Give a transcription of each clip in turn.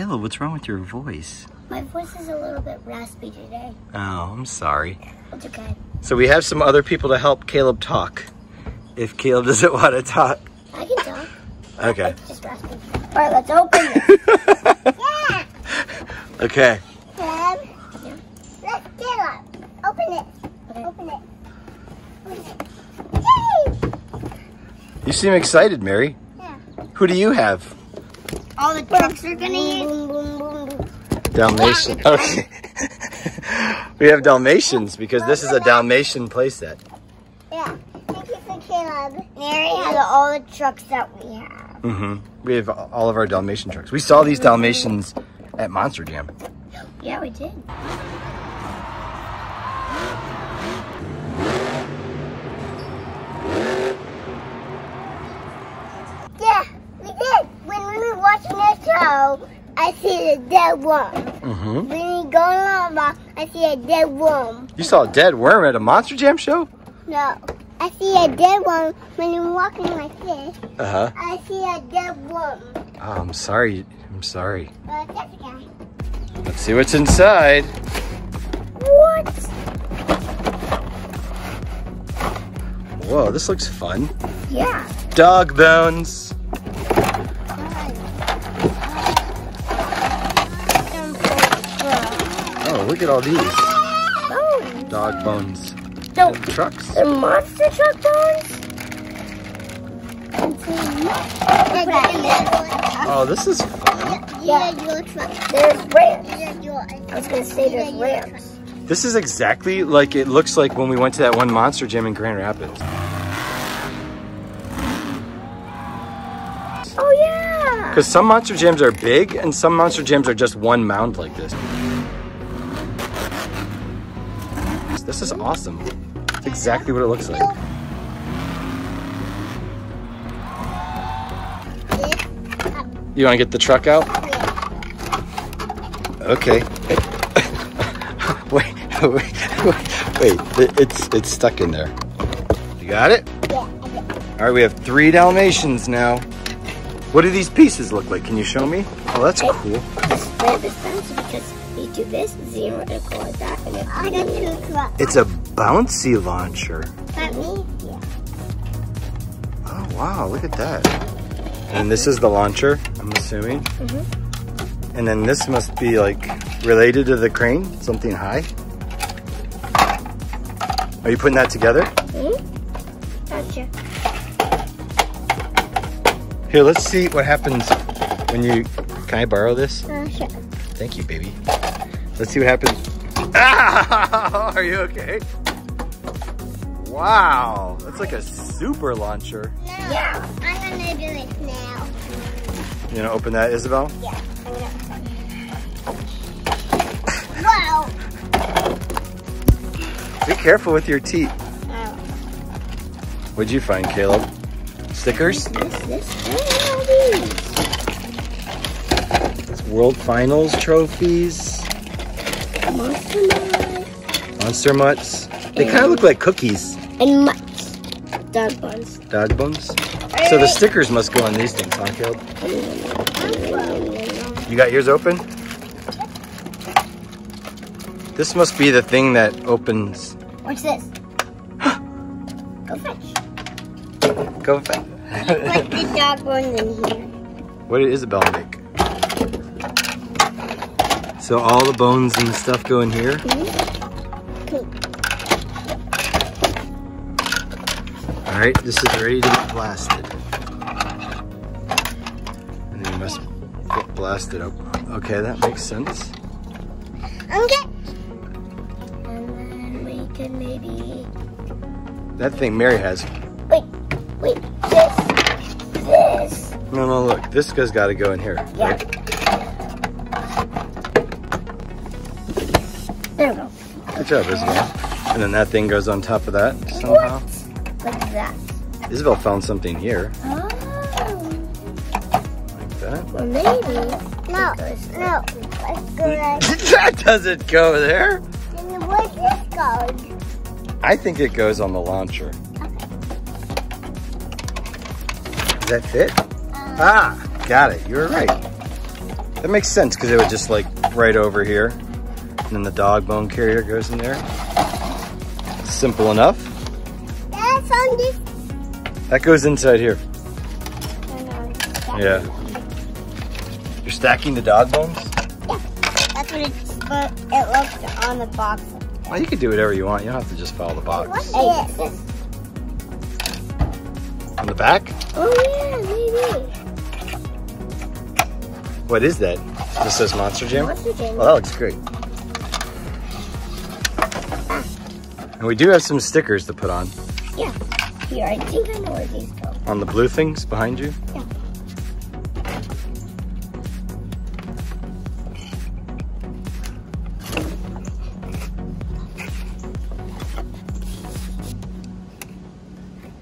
Caleb, what's wrong with your voice? My voice is a little bit raspy today. Oh, I'm sorry. It's okay. So we have some other people to help Caleb talk. If Caleb doesn't want to talk. I can talk. Okay. It's just raspy. All right, let's open it. yeah. Okay. Yeah. Let's get. Open it. Okay. Open it. Open it. Yay! You seem excited, Mary. Yeah. Who do you have? All the trucks are gonna use. Boom, boom, boom, boom. Dalmatian. Okay. we have Dalmatians because this is a Dalmatian playset. Yeah. Thank you for Caleb. Mary has all the trucks that we have. Mm-hmm. We have all of our Dalmatian trucks. We saw these Dalmatians at Monster Jam. Yeah, we did. Yeah, we did. When we were watching the show, I see the dead worm. Mm-hmm. When we go along, I see a dead worm. You saw a dead worm at a Monster Jam show? No, I see a dead worm when I'm walking like this. Uh-huh. I see a dead worm. Oh, I'm sorry. I'm sorry. Okay. Let's see what's inside. What? Whoa, this looks fun. Yeah. Dog bones. Look at all these. Oh, Dog bones. no, And trucks. the monster truck bones. Oh, this is fun. Yeah, your truck. There's ramps. I was gonna say there's ramps. This is exactly like it looks like when we went to that one Monster Jam in Grand Rapids. Oh yeah. Because some Monster Jams are big and some Monster Jams are just one mound like this. This is awesome. It's exactly what it looks like. You want to get the truck out? Okay. wait, wait, wait, wait. It's it's stuck in there. You got it? All right, we have three Dalmatians now. What do these pieces look like? Can you show me? Oh, that's cool. This ramp is fancy because you do this, zero, and go like that, and then I got two trucks. It's a bouncy launcher. That me? Yeah. Oh, wow, look at that. And this is the launcher, I'm assuming. Mhm. And then this must be like related to the crane, something high. Are you putting that together? Hmm? Gotcha. Here, let's see what happens when you. Can I borrow this? Uh, sure. Thank you, baby. Let's see what happens. Ah! Are you okay? Wow, that's like a super launcher. Yeah. I'm gonna do it now. You gonna open that, Isabel? Yeah. I'm gonna. wow. Be careful with your teeth. Wow. What'd you find, Caleb? Stickers? This, this, what are these? It's World Finals trophies, Monster Mutt. Monster Mutts. They kind of look like cookies, And mutts. Dog bones. dog bones. So the stickers must go on these things, huh, Caleb? You got yours open? This must be the thing that opens. What's this? Go fetch. Go fetch. Put the dog buns in here. What did Isabel make? So all the bones and stuff go in here? Cool. All right, this is ready to get blasted. And then you must get blasted up. Okay, that makes sense. Okay. And then we can maybe. That thing Mary has. Wait, wait, this, this. No, no, look, this guy's got to go in here. Yeah. right? Job, Isabel. And then that thing goes on top of that somehow. What? Like that. Isabel found something here, Oh. like that. Or maybe. No, no. Let's go like. that doesn't go there. Then where's this go? I think it goes on the launcher. Is that fit? Um, Ah, got it. You're right. That makes sense because it would just like right over here. And then the dog bone carrier goes in there. Simple enough. That's on this. That goes inside here. I know, it's that Yeah. You're stacking the dog bones? Yeah. That's what it's, but it looks on the box. Well, you can do whatever you want. You don't have to just follow the box. What's this? On the back? Oh yeah, maybe. What is that? This says Monster Jam? Monster Jam. Well, that looks great. And we do have some stickers to put on. Yeah. Here, I think I know where these go. On the blue things behind you? Yeah.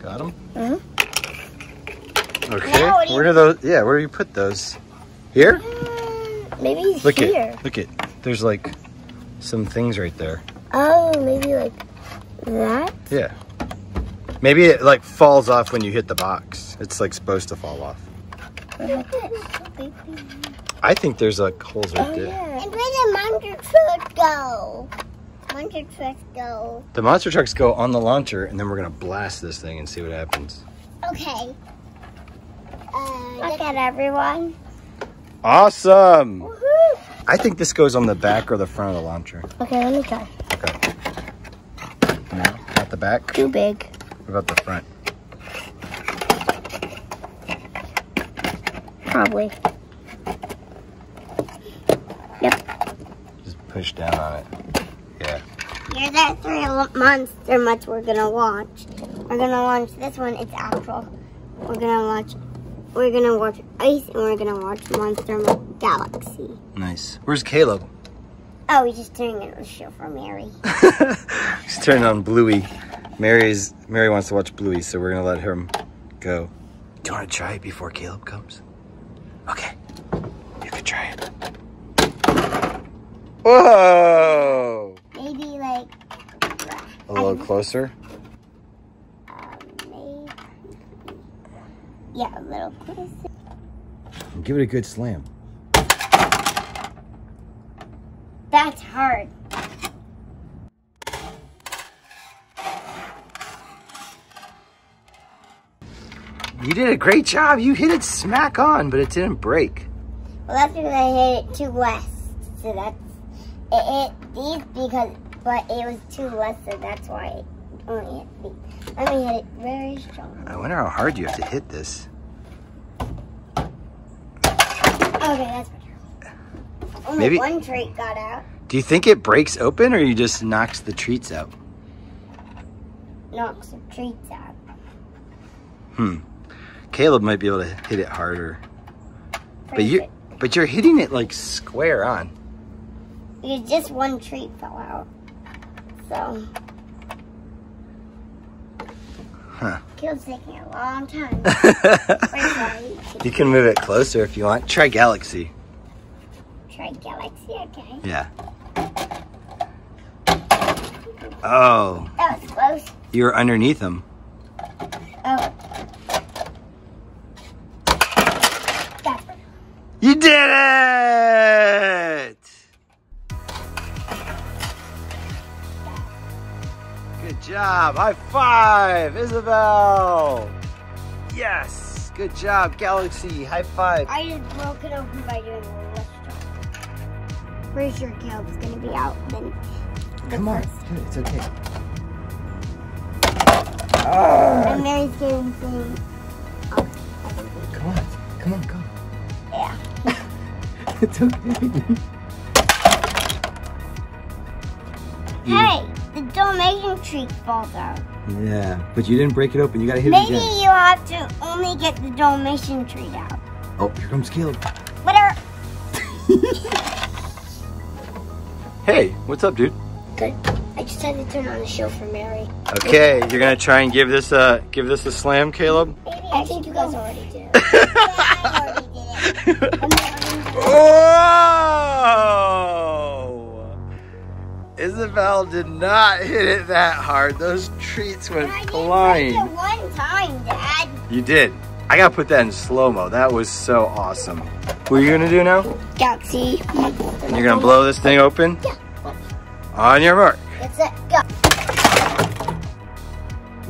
Got them? Mhm. Okay. Now what do you- where do those? Yeah, where do you put those? Here? Mm, maybe Look here. it. Look it. There's like some things right there. Oh, maybe like that. Yeah. Maybe it like falls off when you hit the box. It's like supposed to fall off. I think there's like holes right Oh there. yeah. And where the monster truck go? Monster truck go. The monster trucks go on the launcher, and then we're gonna blast this thing and see what happens. Okay. Uh, Look at everyone. Awesome! I think this goes on the back or the front of the launcher. Okay, let me try. Not the back. Too big. What about the front? Probably. Yep. Just push down on it. Yeah. Here's that three monster much we're gonna launch. We're gonna launch this one, it's actual. We're gonna launch we're gonna watch Ice and we're gonna watch Monster Galaxy. Nice. Where's Caleb? Oh, he's just doing it a show for Mary. He's turning on Bluey. Mary's Mary wants to watch Bluey, so we're gonna let him go. Do you want to try it before Caleb comes? Okay, you can try it. Whoa! Maybe like A little closer. um, maybe Yeah, a little closer. Give it a good slam. That's hard. You did a great job. You hit it smack on, but it didn't break. Well, that's because I hit it too west. So that's it hit these because, but it was too west, so that's why it only hit me. Let me hit it very strong. I wonder how hard you have to hit this. Okay, that's better. Only Maybe- one treat got out. Do you think it breaks open or you just knocks the treats out? Knocks the treats out. Hmm. Caleb might be able to hit it harder. But you but you're hitting it like square on. Because just one treat fell out. So. Huh. Kill's taking a long time. You can move it closer if you want. Try Galaxy. Try Galaxy, okay. Yeah. Oh, That was close. you're underneath them. Oh. That's better. You did it! Good job. High five, Isabel. Yes. Good job, Galaxy. High five. I just broke it open by doing a little job. Pretty sure Caleb's gonna be out then. Come on. first. It's okay. Ah, And Mary's getting thing. I think we- come on. Come on, go. Yeah. It's okay. Hey, mm. the Dalmatian treat falls out. Yeah, but you didn't break it open. You gotta hit Maybe it again. you have to only get the Dalmatian treat out. Oh, here comes Caleb. Whatever. Hey, what's up, dude? Good. I just had to turn on the show for Mary. Okay, you're gonna try and give this a give this a slam, Caleb. Maybe I think you guys already did it. yeah, I already did it. I'm not- Whoa! Isabel did not hit it that hard. Those treats went I flying. break it one time, Dad. You did. I gotta put that in slow-mo. That was so awesome. What are you gonna do now? Galaxy. You're gonna blow this thing open? Yeah. On your mark. It's it. Go.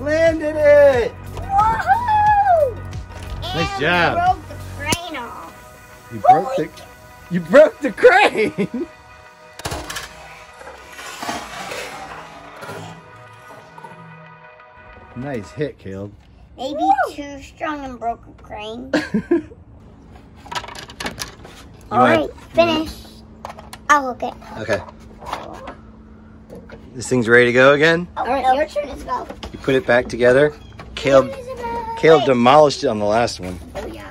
Landed it! Woohoo! Nice And job. You broke the, you broke the crane! nice hit, Caleb. Maybe too strong and broke a crane. You All want- right, finish. I'll look it. Okay. This thing's ready to go again. Oh, All right, your turn to go. You put it back together. Caleb, Caleb demolished it on the last one. Oh yeah, I did.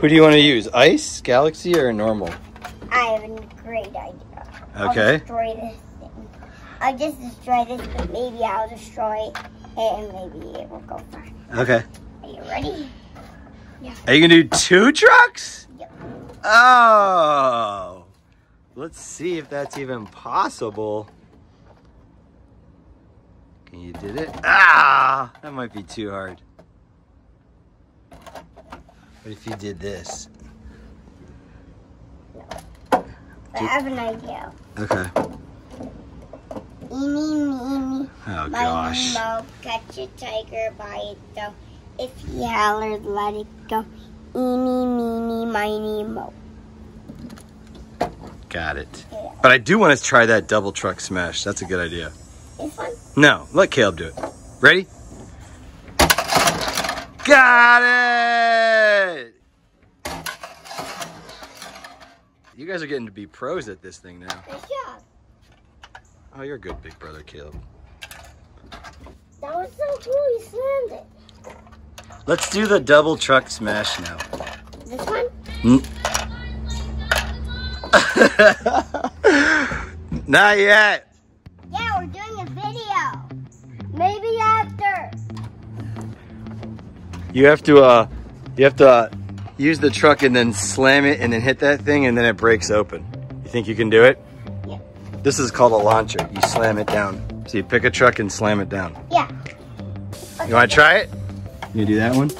Who do you want to use? Ice, Galaxy, or normal? I have a great idea. I'll Okay. destroy this thing. I'll just destroy this, but maybe I'll destroy it and maybe it will go far. Okay. Are you ready? Yeah. Are you gonna do two trucks? Yep. Oh. Let's see if that's even possible. Can you did it. Ah, that might be too hard. What if you did this? I have an idea. Okay. Eeny, meeny, Oh gosh. mo, catch a tiger by its toe. If he hollers, let it go. Eeny, meeny, miny, mo. Got it. Yeah. But I do want to try that double truck smash. That's a good idea. This one? No, let Caleb do it. Ready? Got it! You guys are getting to be pros at this thing now. Good job. Oh, you're a good big brother, Caleb. That was so cool. You slammed it. Let's do the double truck smash now. This one? Not yet. Yeah, we're doing a video. Maybe after. You have to, uh, you have to uh, use the truck and then slam it and then hit that thing and then it breaks open. You think you can do it? Yeah. This is called a launcher. You slam it down. So you pick a truck and slam it down. Yeah. You want to try it? You do that one?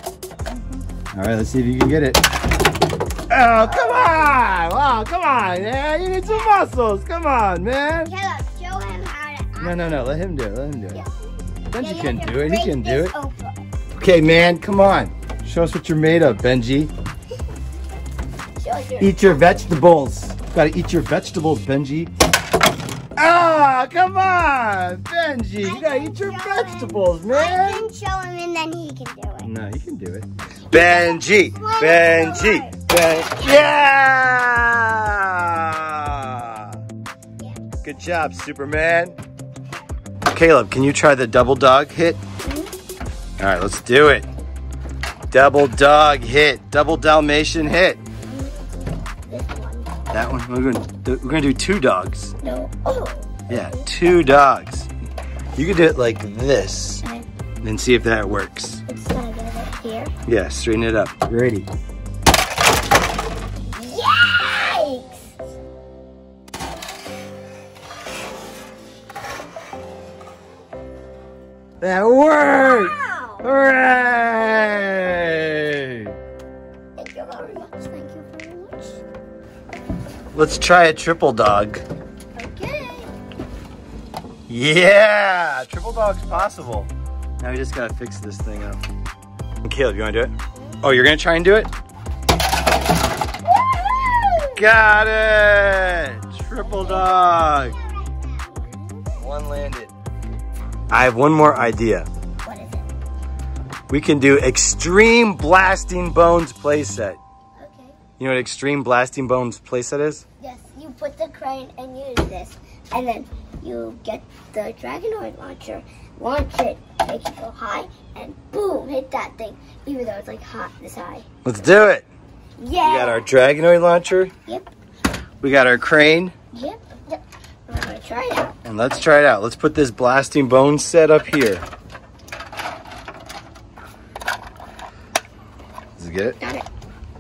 All right, let's see if you can get it. Oh, come on! Wow, come on, man. You need some muscles. Come on, man. Caleb, show him how to. No, no, no. Let him do it. Let him do it. Yeah. Benji Yeah, you can have to do it. He break can do it. open. Okay, man, come on. Show us what you're made of, Benji. Show us your. Eat your vegetables. Gotta eat your vegetables, Benji. Ah, come on, Benji. You gotta eat your show him. vegetables, I can show him and then he can do it. No, you can do it. Benji, Benji, Benji. Ben. Yeah! Yeah. Good job, Superman. Caleb, can you try the double dog hit? All right, let's do it. Double dog hit, double Dalmatian hit. This one. That one. We're gonna do, we're gonna do two dogs. No. Oh. Yeah, two dogs. You could do it like this, Okay. and see if that works. It's gonna it here. Yeah, straighten it up. Ready? Yikes! That worked! Let's try a triple dog. Okay. Yeah, triple dog's possible. Now we just gotta fix this thing up. Caleb, you wanna do it? Oh, you're gonna try and do it? Got it! Triple dog. One landed. I have one more idea. What is it? We can do Extreme Blasting Bones playset. You know what Extreme Blasting Bones playset is? Yes, you put the crane and use this, and then you get the Dragonoid launcher, launch it, make it go high, and boom, hit that thing, even though it's like hot this high. Let's do it. Yeah. We got our Dragonoid launcher. Yep. We got our crane. Yep. Yep. I'm gonna try it out. And let's try it out. Let's put this blasting bone set up here. Does it get it? Got it.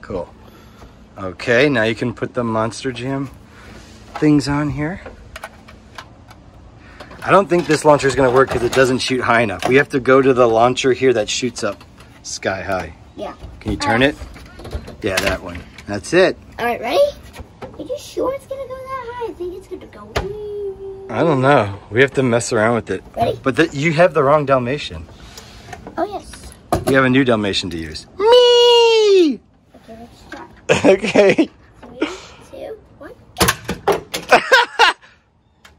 Cool. Okay, now you can put the Monster Jam things on here. I don't think this launcher is going to work because it doesn't shoot high enough. We have to go to the launcher here that shoots up sky high. Yeah. Can you turn it? Yeah, that one. That's it. All right, ready? Are you sure it's gonna go that high? I think it's gonna go. I don't know. We have to mess around with it. Ready? But the, you have the wrong Dalmatian. Oh yes. We have a new Dalmatian to use. Me! Okay, let's start. Okay. Three, two, one.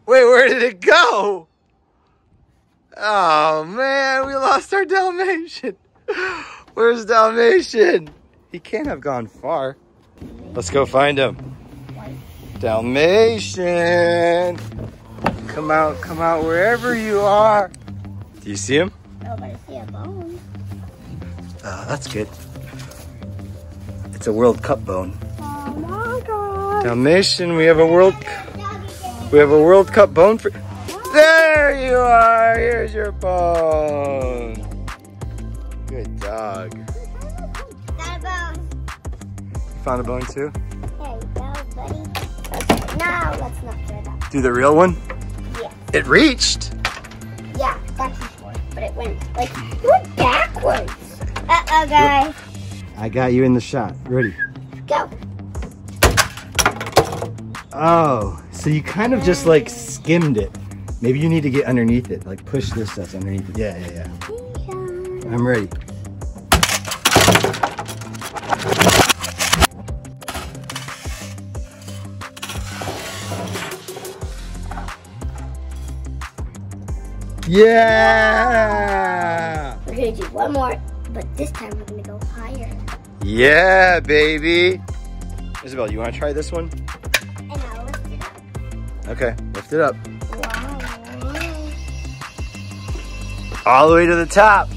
Wait, where did it go? Oh man, we lost our Dalmatian. Where's Dalmatian? He can't have gone far. Let's go find him. Dalmatian. Come out, come out wherever you are. Do you see him? Oh, but I see a bone. Oh, that's good. It's a World Cup bone. Oh my god. Dalmatian, we have a World we have a World Cup bone for There you are. Here's your bone. Good dog. Got a bone. You found a bone too? There you go, buddy. Okay, now let's not that. Do the real one? Yeah. It reached. Yeah, that's but it went like it went backwards. Uh oh, guys. I got you in the shot. Ready? Go. Oh, so you kind of just like skimmed it. Maybe you need to get underneath it. Like push this that's underneath it. Yeah, yeah, yeah. I'm ready. Yeah! We're gonna do one more, but this time we're gonna go higher. Yeah, baby. Isabel, you want to try this one? And I'll lift it up. Okay, lift it up. Wow. All the way to the top.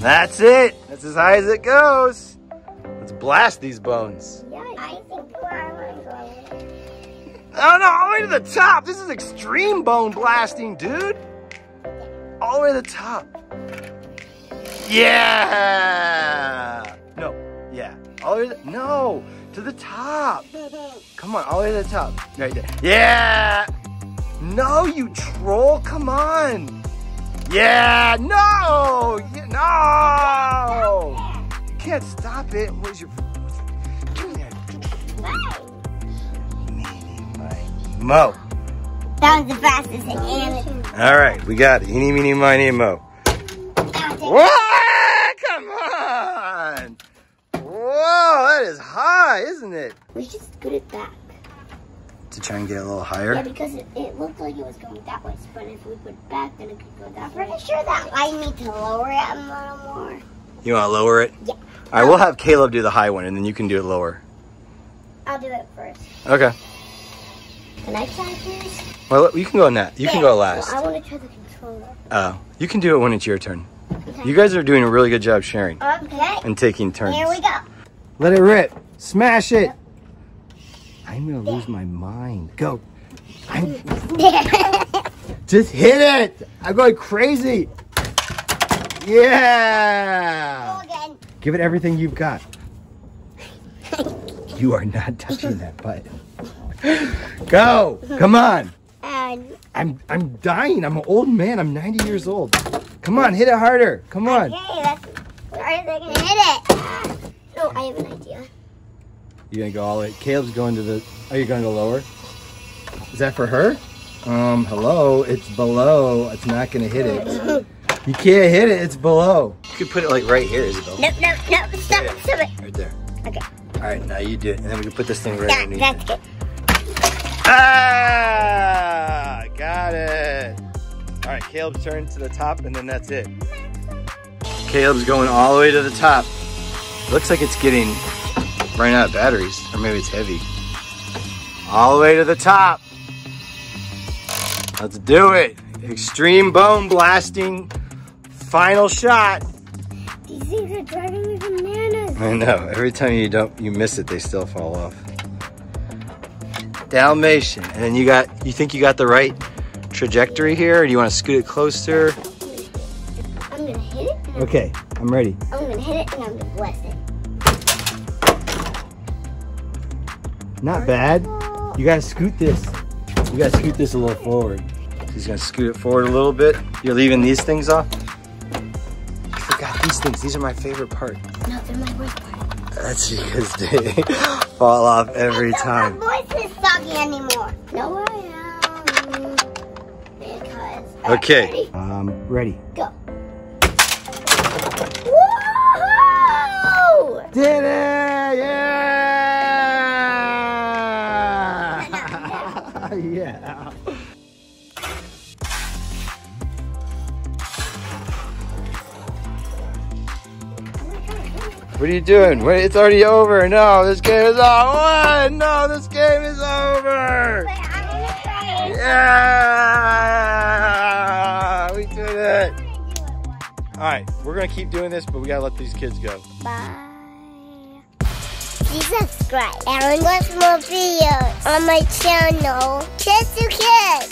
That's it. That's as high as it goes. Let's blast these bones. Yeah, I think where I want to go. Oh no, all the way to the top. This is extreme bone blasting, dude. All the way to the top. Yeah. No. All the way to the, no, to the top. Come on, all the way to the top. Right there. Yeah. No, you troll. Come on. Yeah. No. Yeah, no. You can't stop it. Where's your? Give me that. Mo. That was the fastest thing. And All right, we got it. Eeny, meeny, miny, mo. What? Come on. Whoa, that is high, isn't it? we should scoot it back. To try and get a little higher? Yeah, because it, it looked like it was going that way. But if we put it back, then it could go that way. Pretty sure that I need to lower it a little more. You want to lower it? Yeah. All right, we'll have Caleb do the high one, and then you can do it lower. I'll do it first. Okay. Can I try first? Well, you can go in that. You can go Well, last. I want to try the controller. Oh, you can do it when it's your turn. Okay. You guys are doing a really good job sharing Okay. and taking turns. Here we go. Let it rip. Smash it. I'm gonna lose my mind. Go. I'm just hit it. I'm going crazy. Yeah. Give it everything you've got. You are not touching that button. Go. Come on. I'm I'm dying. I'm an old man. I'm 90 years old. Come on, hit it harder. Come on. okay, that's where are hit it? No, I have an idea. You're gonna go all the way? Caleb's going to the. Are you gonna go lower? Is that for her? Um, hello. It's below. It's not gonna hit it. You can't hit it. It's below. You could put it like right here, Isabel. Nope, nope, nope. Stop it, stop it. Right there. Okay. All right, now you do it, and then we can put this thing right That, underneath. that's it. good. Ah, got it. All right, Caleb's turn to the top, and then that's it. Caleb's going all the way to the top. Looks like it's getting running out of batteries, or maybe it's heavy. All the way to the top. Let's do it. Extreme bone blasting. Final shot. These things are driving me bananas. I know. Every time you don't, you miss it, they still fall off. Dalmatian, and then you got. You think you got the right trajectory here, or do you want to scoot it closer? I'm gonna hit it. And I'm, Okay, I'm ready. I'm gonna hit it and I'm gonna bless it. Not bad. You gotta scoot this. You gotta scoot this a little forward. He's gonna scoot it forward a little bit. You're leaving these things off. I forgot these things. These are my favorite part. No, they're my worst part. That's because they fall off every I time. don't have voice is soggy anymore. No, I am. Because. Alright, Okay. ready? Um, ready. Go. What are you doing? Wait, it's already over. No, this game is. What? No, this game is over. Yeah! We did it. All right, we're gonna keep doing this, but we gotta let these kids go. Bye. Please subscribe and watch more videos on my channel. Kids to Kids.